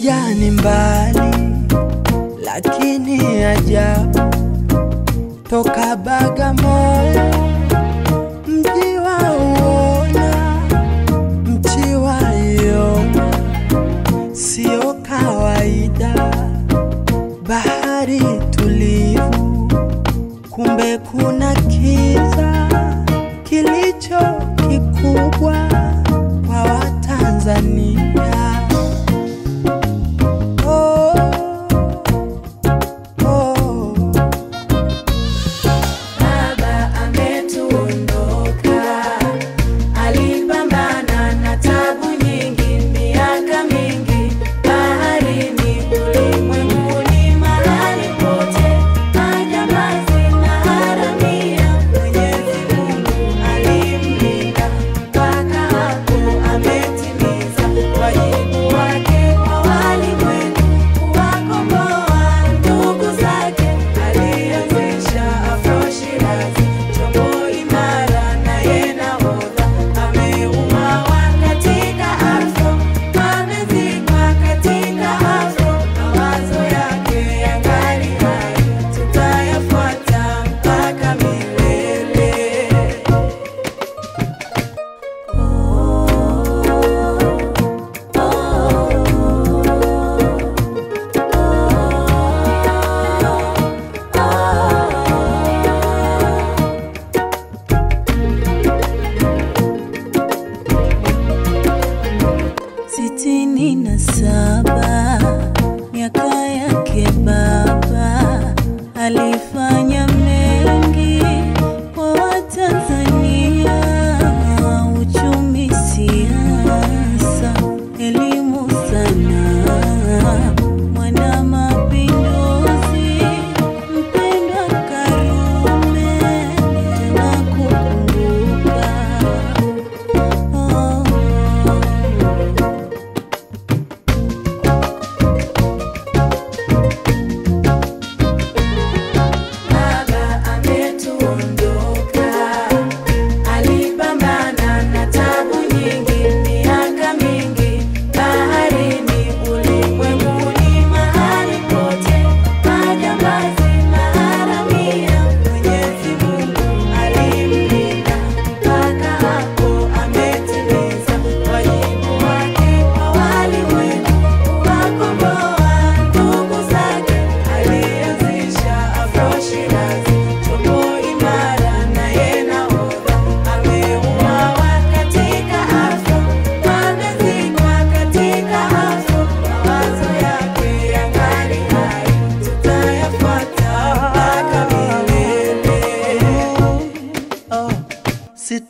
Kuja ni mbali, lakini ajabu, toka Bagamoyo, mji wa Uona, mchi wa yoma sio kawaida, bahari tulivu, kumbe kuna kiza kilicho kikubwa kwa Watanzania.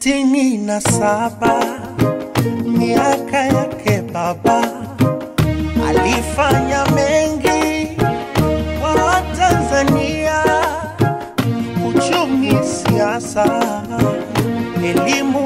sitini na saba. Miaka yake baba alifanya mengi kwa tanzania. Uchumi, siasa, elimu